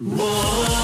Whoa.